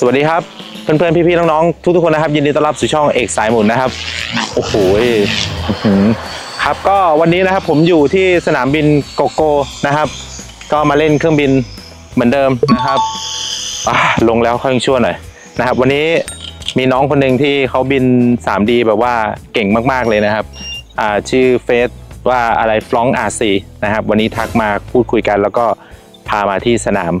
สวัสดีครับ เพื่อนๆ พี่ๆ น้องๆ ทุกๆ คนนะครับ ยินดีต้อนรับสู่ช่องเอกสายหมุนนะครับ โอ้โหครับก็วันนี้นะครับผมอยู่ที่สนามบินโกโก้นะครับ ก็มาเล่นเครื่องบินเหมือนเดิมนะครับอะลงแล้วค่อยชั่วหน่อยนะครับ วันนี้มีน้องคนหนึ่งที่เขาบิน 3D แบบว่าเก่งมากๆเลยนะครับอ่าชื่อเฟสว่าอะไรฟลองอาซีนะครับ วันนี้ทักมาพูดคุยกัน แล้วก็พามาที่สนาม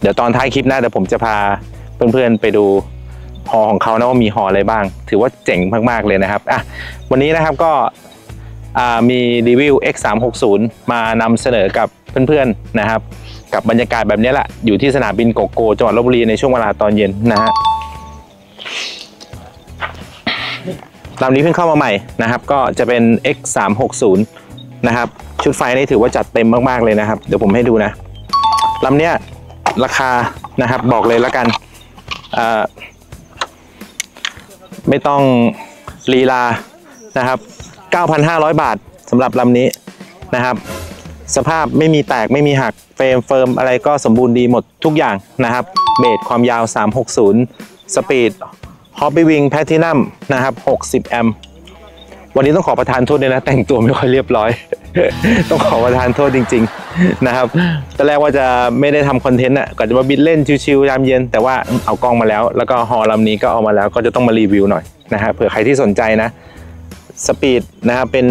เดี๋ยวตอนท้ายคลิปหน้าเดี๋ยวผมจะพา เพื่อนๆไปดูฮอของเขานะว่ามีฮออะไรบ้าง ถือว่าเจ๋งมากๆเลยนะครับอะวันนี้นะครับก็มีรีวิว X 3 6 0 มานำเสนอกับเพื่อนๆนะครับ กับบรรยากาศแบบนี้แหละอยู่ที่สนามบินโกโกจังหวัดลบบุรีในช่วงเวลาตอนเย็นนะฮะลำนี้เพิ่งเข้ามาใหม่นะครับ ก็จะเป็น X 3 6 0 นะครับชุดไฟนี่ถือว่าจัดเต็มมากๆเลยนะครับ เดี๋ยวผมให้ดูนะลำเนี้ยราคานะครับบอกเลยแล้วกัน ไม่ต้องลีลานะครับ 9,500 บาทสำหรับลำนี้นะครับ สภาพไม่มีแตกไม่มีหัก frame เฟิร์มอะไรก็สมบูรณ์ดีหมดทุกอย่างนะครับ เบสความยาว 360 speed Hobbywing Platinumนะครับ 60 แอมป์วันนี้ต้องขอประทานโทษด้วยนะ แต่งตัวไม่ค่อยเรียบร้อย ต้องขอประทานโทษจริง ๆ นะครับตอนแรกว่าจะไม่ได้ทำคอนเทนต์อะก็จะมาบินเล่นชิวๆยามเย็น แต่ว่าเอากล้องมาแล้ว แล้วก็ฮอลำนี้ก็เอามาแล้ว ก็จะต้องมารีวิวหน่อยนะฮะเผื่อใครที่สนใจนะสปีดนะครับเป็น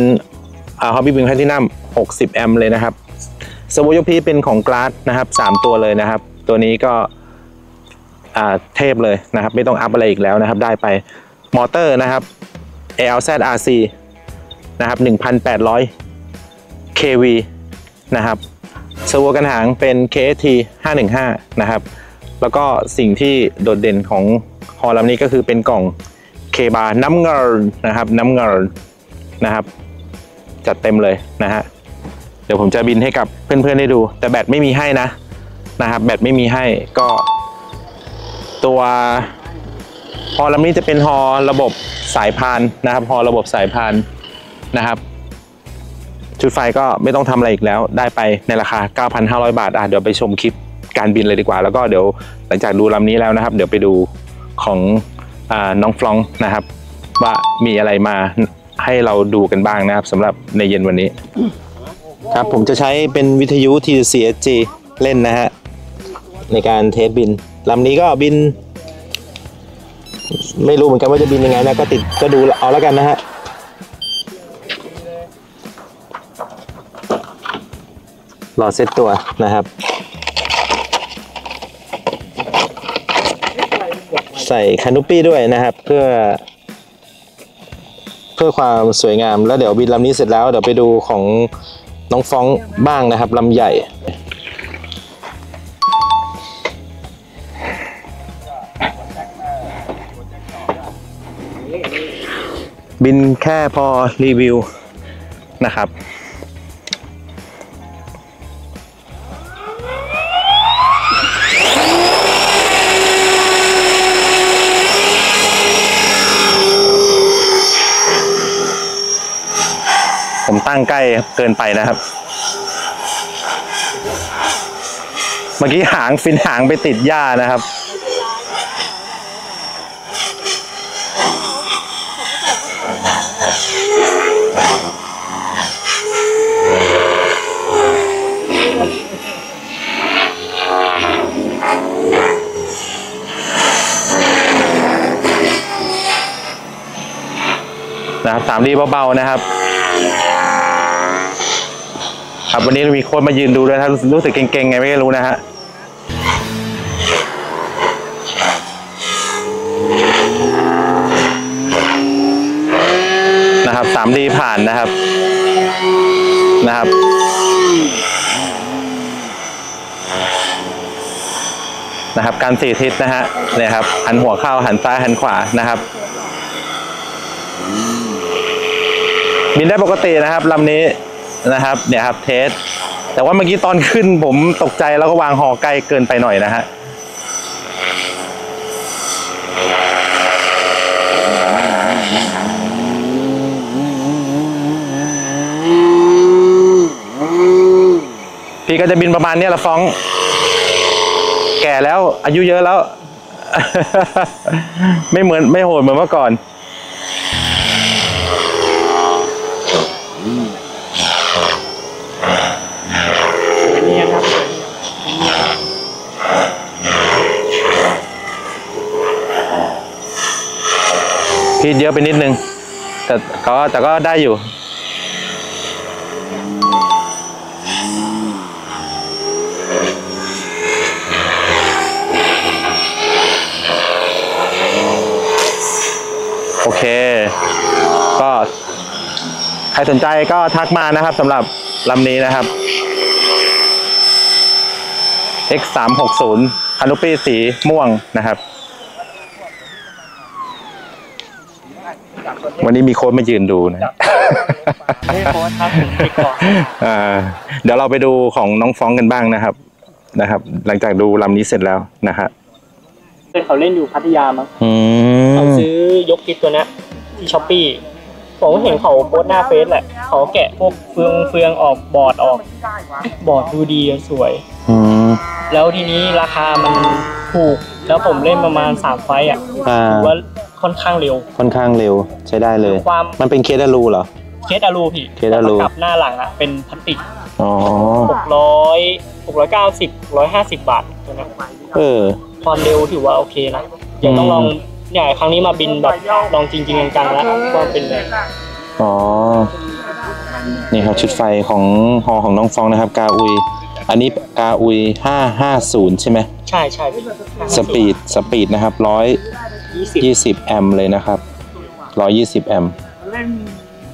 ฮอบบี้บิงแพทินัม60 แอมป์เลยนะครับสวิยพีเป็นของก a า s นะครับ 3 ตัวเลยนะครับ ตัวนี้ก็อ่าเทพเลยนะครับ ไม่ต้อง up อะไรอีกแล้วนะครับ ได้ไปมอเตอร์นะครับ ALZRC นะครับ 1,800 kV นะครับ servo กันหางเป็น KST 515 นะครับ แล้วก็สิ่งที่โดดเด่นของฮอลำนี้ก็คือเป็นกล่อง K-Bar น้ำเงินนะครับน้ำเงินนะครับ จัดเต็มเลยนะฮะเดี๋ยวผมจะบินให้กับเพื่อนๆได้ดู แต่แบตไม่มีให้นะนะครับ แบตไม่มีให้ก็ ตัวฮอลำนี้จะเป็นฮอระบบสายพานนะครับฮอระบบสายพานนะครับ ชุดไฟก็ไม่ต้องทำอะไรอีกแล้ว ได้ไปในราคา 9,500 บาทอะเดี๋ยวไปชมคลิปการบินเลยดีกว่า แล้วก็เดี๋ยวหลังจากดูลำนี้แล้วนะครับ เดี๋ยวไปดูของอน้องฟลองนะครับ ว่ามีอะไรมาให้เราดูกันบ้างนะครับสำหรับในเย็นวันนี้ ครับผมจะใช้เป็นวิทยุ TCSG เล่นนะฮะ ในการเทสบินลำนี้ก็บิน ไม่รู้เหมือนกันว่าจะบินยังไงนะก็ติดก็ดูเอาแล้วกันนะฮะ รอเซตตัวนะครับ ใส่คานุปี้ด้วยนะครับ เพื่อ เพื่อความสวยงามแล้วเดี๋ยวบินลำนี้เสร็จแล้วเดี๋ยวไปดูของน้องฟ้องบ้างนะครับลำใหญ่บินแค่พอรีวิวนะครับ ตั้งใกล้เกินไปนะครับ เมื่อกี้หางฟินหางไปติดหญ้านะครับนะครับสามดีเบาๆนะครับ ครับวันนี้มีคนมายืนดูด้วยนะรู้สึกรู้สึกเก่งๆไงไม่รู้นะฮะนะครับ 3D ผ่านนะครับนะครับนะครับ การสี่ทิศนะฮะเนี่ยครับหันหัวเข้าหันซ้ายหันขวานะครับ บินได้ปกตินะครับลำนี้ นะครับเนี่ยครับเทส แต่ว่าเมื่อกี้ตอนขึ้นผมตกใจแล้วก็วางหอใกล้เกินไปหน่อยนะฮะพี่ก็จะบินประมาณเนี้ยละฟ้อง แก่แล้วอายุเยอะแล้ว ไม่เหมือนไม่โหดเหมือนเมื่อก่อน พีดเยอะไปนิดนึง แต่ก็แต่ก็ได้อยู่ โอเค ก็ใครสนใจก็ทักมานะครับสำหรับลำนี้นะครับ X 3 6 0 คานุปี้สีม่วงนะครับ วันนี้มีโค้ดมายืนดูนะไม่โค้ชครับผมติดก่อนอ่าเดี๋ยวเราไปดูของน้องฟ้องกันบ้างนะครับ นะครับ หลังจากดูลำนี้เสร็จแล้วนะฮะเขาเล่นอยู่พัทยามั้งอืเขาซื้อยก kit ตัวเนี้ยที่ Shopee ผมก็เห็นเขาโพสต์หน้าเฟซแหละ เขาแกะพวกเฟืองเฟืองออกบอร์ดออก บอร์ดดูดีสวยอืมแล้วทีนี้ราคามันถูก แล้วผมเล่นประมาณสาม flight อะอ่าถือว่า ค่อนข้างเร็ว ค่อนข้างเร็วใช้ได้เลย ความมันเป็น case alu เหรอ case alu พี่ case alu แต่ประกับหน้าหลังอะเป็นพลาสติกอ๋อหกร้อยหกร้อยเก้าสิบร้อยห้าสิบบาทตัวเนี้ยเออ ความเร็วถือว่าโอเคนะเดี๋ยวต้องลองเนี่ยครั้งนี้มาบินแบบลองจริงๆจังๆแล้วว่าเป็นไงอ๋อ นี่ครับชุดไฟของฮอของน้องฟองนะครับ GAUI อันนี้ GAUI ห้าห้าศูนย์ใช่ไหม ใช่ใช่พี่ speed speed นะครับ ร้อยยี่สิบยี่สิบแอมป์เลยนะครับร้อยยี่สิบแอมป์เล่น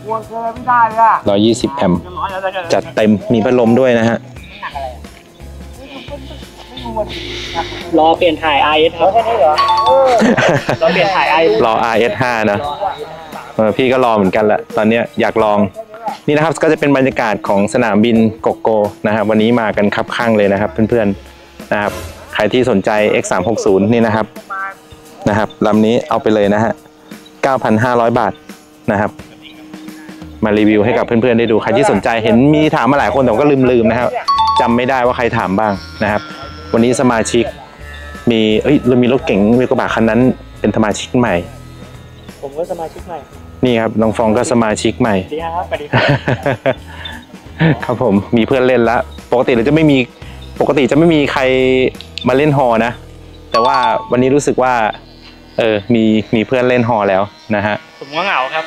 วงเธอไม่ได้เลยอะร้อยยี่สิบแอมป์จัดเต็มมีพัดลมด้วยนะฮะรอเปลี่ยนถ่าย IS ครับแค่นี้เหรอรอเปลี่ยนถ่าย IS รอ RS5 นะเออพี่ก็รอเหมือนกันแหละตอนเนี้ยอยากลองนี่นะครับก็จะเป็นบรรยากาศของสนามบินโกโกนะครับวันนี้มากันคับข้างเลยนะครับเพื่อนๆนะครับใครที่สนใจ X360 นี่นะครับ นะครับลำนี้เอาไปเลยนะฮะ 9,500 บาทนะครับ มารีวิวให้กับเพื่อนๆได้ดูใครที่สนใจเห็นมีถามมาหลายคนแต่ผมก็ลืมๆนะครับจำไม่ได้ว่าใครถามบ้างนะครับ วันนี้สมาชิกมีเอ้ยเรามีรถเก๋งมีกระบะคันนั้น เป็นสมาชิกใหม่ ผมก็สมาชิกใหม่ นี่ครับน้องฟองก็สมาชิกใหม่สวัสดีครับสวัสดีครับครับผมมีเพื่อนเล่นแล้วปกติเราจะไม่มีปกติจะไม่มีใครมาเล่นฮอนะ แต่ว่าวันนี้รู้สึกว่า เออมีมีเพื่อนเล่นฮอแล้วนะฮะผมก็เหงาครับ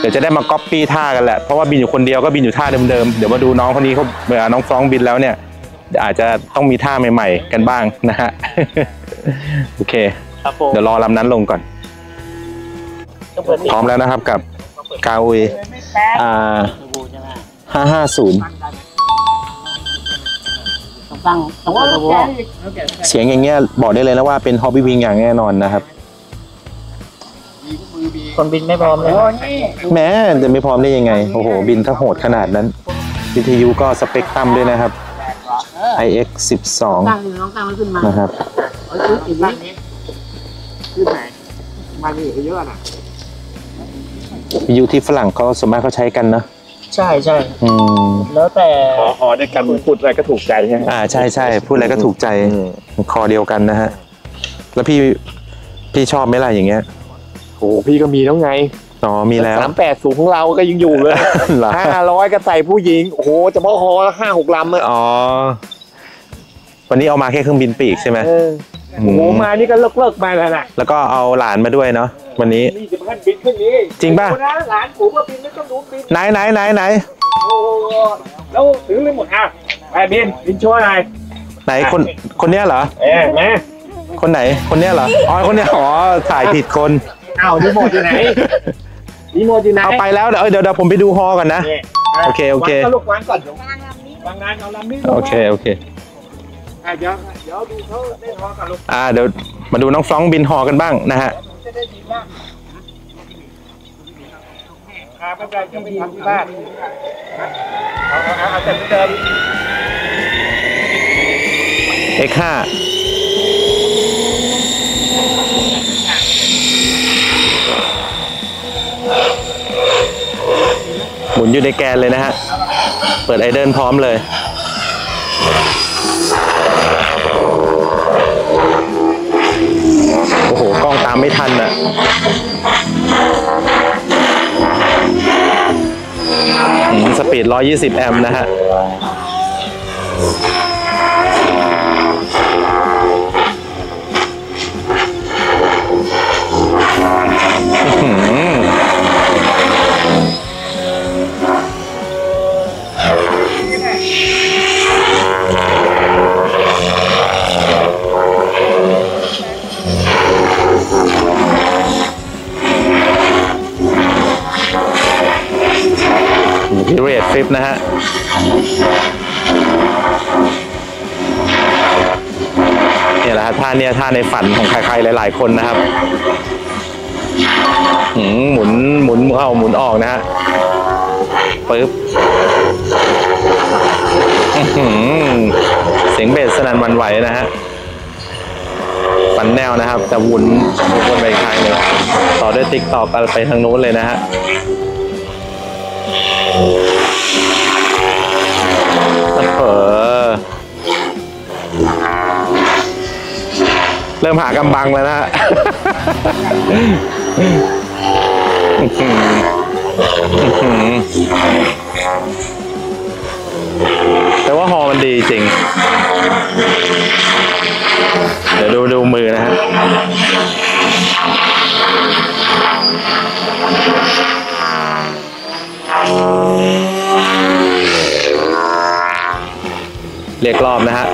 เดี๋ยวจะได้มาก๊อปปี้ท่ากันแหละเพราะว่าบินอยู่คนเดียวก็บินอยู่ท่าเดิมๆเดี๋ยวมาดูน้องคนนี้เขาเวลาน้องฟรองก์บินแล้วเนี่ยอาจจะต้องมีท่าใหม่ๆกันบ้างนะฮะโอเคครับผมเดี๋ยวรอลำนั้นลงก่อนต้องเปิดพร้อมแล้วนะครับกับกาอุยอ่าดูใช่ไหมห้าห้าศูนย์ต้องตั้งต้องว่าเปิดลูดูกแกอีกเสียงอย่างเงี้ยบอกได้เลยนะว่าเป็นฮอบบี้วิงอย่างแน่นอนนะครับ คนบินไม่พร้อมเลยโอ้นี่แม้จะไม่พร้อมได้ยังไง โอ้โห บินถ้าโหดขนาดนั้น วิทยุก็สเปกตรัมด้วยนะครับ iX ตั้งนี่น้องตั้งมันขึ้นมา12นะครับเอาซื้อสิ่งนี้ขึ้นไหนมานี่เยอะน่ะวิทยุที่ฝรั่งเขาส่วนมากเขาใช้กันเนอะใช่ใช่อืมแล้วแต่ขอฮอด้วยกันพูดอะไรก็ถูกใจใช่ไหมอ่าใช่ใช่พูดอะไรก็ถูกใจคอเดียวกันนะฮะแล้วพี่พี่ชอบไหมล่ะอย่างเงี้ย โอ้พี่ก็มีแล้วไงอ๋อมีแล้วสามแปดสูงของเราก็ยังอยู่เลยเหรอห้าร้อยก็ใส่ผู้หญิงโอ้โหเฉพาะฮอห้าหกลำอะอ๋อวันนี้เอามาแค่เครื่องบินปีกใช่ไหมเออโอ้โหมานี่ก็เลิกเลิกๆมาแล้วน่ะแล้วก็เอาหลานมาด้วยเนาะวันนี้นี่จะพันบินขึ้นนี้จริงป่ะโอ้นะหลานผมก็บินไม่ต้องรู้บินไหนไหนไหนไหนโอ้โหแล้วถือเลยหมดอะไปบินบินโช่วยหน่อยไหนคนคนเนี้ยเหรอเอ๊ะแม่คนไหนคนเนี้ยเหรออ๋อคนเนี้ยอ๋อถ่ายผิดคน อ้าวรีโมทอยู่ไหนรีโมทอยู่ไหนเอาไปแล้วเดี๋ยวเอ้ยเดี๋ยวเดี๋ยวผมไปดูฮอก่อนนะเนี่ยโอเคโอเควางก็ลูกวางก่อนวางงานเอาลำนี้โอเคโอเคอะเดี๋ยวเดี๋ยวดูเขาได้ทอกันลูกอ่าเดี๋ยวมาดูน้องฟรองก์บินหอกันบ้างนะฮะจะได้ดีมากอ่าไม่เป็นไรจะไปทำที่บ้านเอาเอาเอาเอาแต่เหมือนเดิม X5 นอยู่ในแกนเลยนะฮะ เปิดไอเดิลพร้อมเลย โอ้โห กล้องตามไม่ทันอะอืมสปีด 120 แอมป์นะฮะ เนี่ยแหละฮะท่าเนี่ยท่าในฝันของใครๆหลาย ๆ คนนะครับหืมหมุนหมุนเข้าหมุนออกนะฮะปึ๊บเสียงเบสสนั่นวันไหวนะฮะฝันแนวนะครับ จะหมุนวนไปอีกทางหนึ่งต่อด้วยติ๊กต่อกันไปทางนู้นเลยนะฮะ เริ่มหากำบังแล้วนะฮะแต่ว่าฮอมันดีจริง เดี๋ยวดูดูมือนะฮะเรียกรอบนะฮะ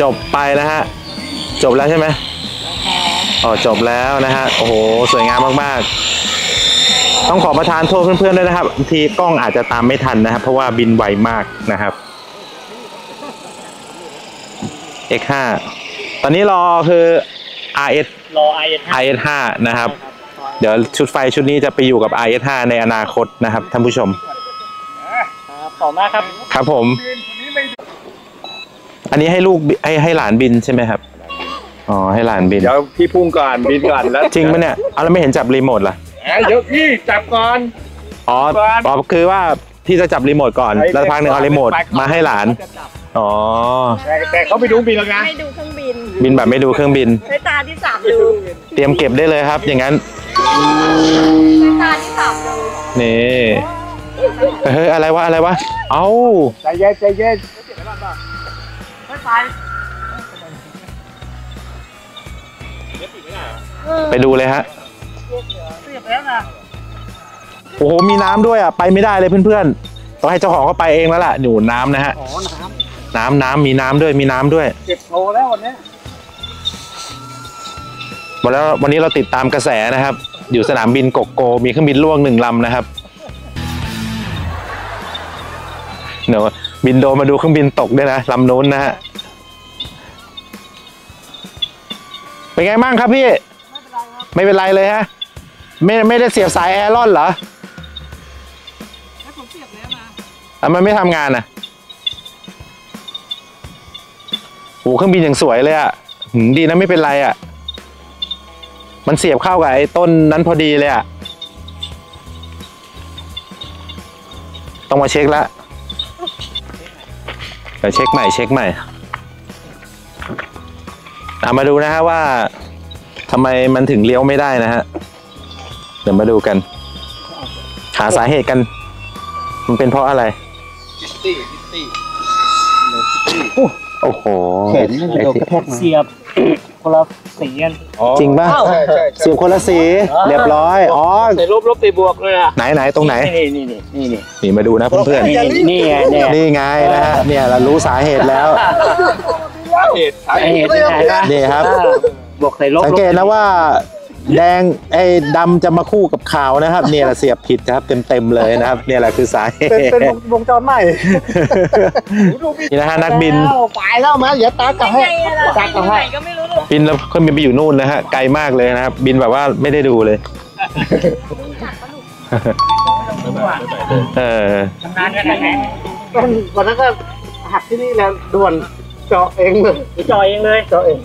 จบไปนะฮะ จบแล้วใช่ไหมอ๋อจบแล้วนะฮะ โอ้โห สวยงามมาก ๆ ต้องขอประทานโทษเพื่อนๆด้วยนะครับบางทีกล้องอาจจะตามไม่ทันนะครับ เพราะว่าบินไวมากนะครับ X5 ตอนนี้รอคือ RS รอ i อ RS5 นะครับ เดี๋ยวชุดไฟชุดนี้จะไปอยู่กับ RS5 ในอนาคตนะครับท่านผู้ชม ครับขอมากครับ ครับผม อันนี้ให้ลูกบิให้ให้หลานบินใช่ไหมครับ อ๋อ ให้หลานบิน เดี๋ยวพี่พุ่งก่อนบินก่อนแล้วจริงปะเนี่ยเอาแล้วไม่เห็นจับรีโมทล่ะเอ้ยเดี๋ยวพี่จับก่อน อ๋ออ๋อคือว่าพี่จะจับรีโมทก่อน แล้วพักหนึ่งเอารีโมทมาให้หลาน อ๋อ แต่แต่เขาไปดูบินแล้วนะให้ดูเครื่องบิน บินแบบไม่ดูเครื่องบิน ใช้ตาที่สามดู เตรียมเก็บได้เลยครับ อย่างนั้น ใช้ตาที่สามดู นี่ เฮ้ยอะไรวะอะไรวะ เอ้าใจเย็นใจเย็นไปดูเลยฮะโอ้โหมีน้ำด้วยอะไปไม่ได้เลยเพื่อนๆต้องให้เจ้าของเขาไปเองแล้วล่ะหนูน้ำนะฮะอ๋อน้น้ำน้ำมีน้ำด้วยมีน้ำด้วยำเจ็บโตแล้ววันเนี้ยวันแล้ววันนี้เราติดตามกระแสนะครับ อยู่สนามบินกกโก มีเครื่องบินล่วงหนึ่งลำนะครับ เดี๋ยวบินโดรนมาดูเครื่องบินตกด้วยนะลำนู้นนะฮะเป็นไงบ้างครับพี่ ไม่เป็นไรเลยฮะ ไม่ไม่ได้เสียบสายแอร์รอนเหรอผมเสียบแล้วนะอะมันไม่ทำงานอะโอ้เครื่องบินอย่างสวยเลยอะหืมดีนะไม่เป็นไรอะ มันเสียบเข้ากับไอ้ต้นนั้นพอดีเลยอะต้องมาเช็คละเดี๋ยวเช็คใหม่เช็คใหม่เอามาดูนะฮะว่าทำไมมันถึงเลี้ยวไม่ได้นะฮะ เดี๋ยวมาดูกัน หาสาเหตุกัน มันเป็นเพราะอะไรโอ้โหเห็นโดนกระแทกมาเสียบ คนละสีกันจริงป่ะใช่ใช่เสียบคนละสีเรียบร้อยอ๋อใส่ลบลบตีบวกเลยอะไหนไหนตรงไหนนี่นี่นี่นี่นี่นี่มาดูนะเพื่อนๆนี่นี่ไงเนี่ยนี่ไงนะฮะเนี่ยเรารู้สาเหตุแล้วเหตุสาเหตุเหตุที่ไหนวะนี่ครับบวกใส่ลบสังเกตนะว่าแดงไอ้ดำจะมาคู่กับขาวนะครับ เนี่ยแหละเสียบผิดครับเต็มๆเลยนะครับ เนี่ยแหละคือสาเหตุเป็นเป็นวงวงจรใหม่นี่นะฮะนักบินไปแล้วมาเดี๋ยวตากลับให้ไงล่ะตากลับให้ไหนก็ไม่รู้เลย บินแล้วเครื่องบินไปอยู่นู่นนะฮะไกลมากเลยนะครับ บินแบบว่าไม่ได้ดูเลย เออนานขนาดไหนวันวันนั้นก็หักที่นี่แล้วด่วนเจาะเองเลยจอยเองเลย เจาะเอง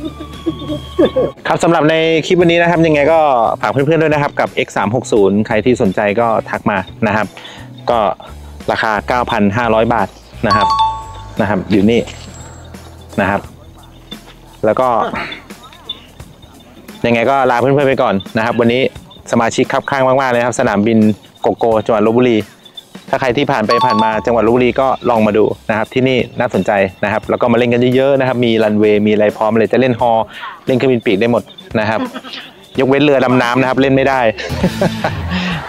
ครับสำหรับในคลิปวันนี้นะครับ ยังไงก็ฝากเพื่อนๆด้วยนะครับ กับ X 3 6 0ใครที่สนใจก็ทักมานะครับ ก็ราคา 9,500 บาทนะครับนะครับ อยู่นี่นะครับ แล้วก็ ยังไงก็ลาเพื่อนๆไปก่อนนะครับ วันนี้สมาชิกคับข้างมากๆเลยครับ สนามบินโกโกจังหวัดลบบุรี ถ้าใครที่ผ่านไปผ่านมาจังหวัดลบบุรีก็ลองมาดูนะครับ ที่นี่น่าสนใจนะครับ แล้วก็มาเล่นกันเยอะๆนะครับ มีรันเวย์มีอะไรพร้อมเลยจะเล่นฮอเล่นเครื่องบินปีกได้หมดนะครับ ยกเว้นเรือดำน้ำนะครับ เล่นไม่ได้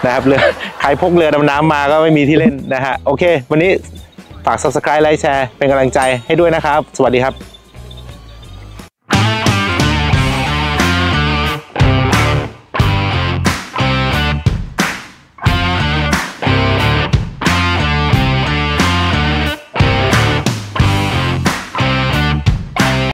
นะครับเรือใครพกเรือดำน้ำมาก็ไม่มีที่เล่นนะฮะโอเค วันนี้ฝาก subscribe ไลค์แชร์เป็นกำลังใจให้ด้วยนะครับ สวัสดีครับ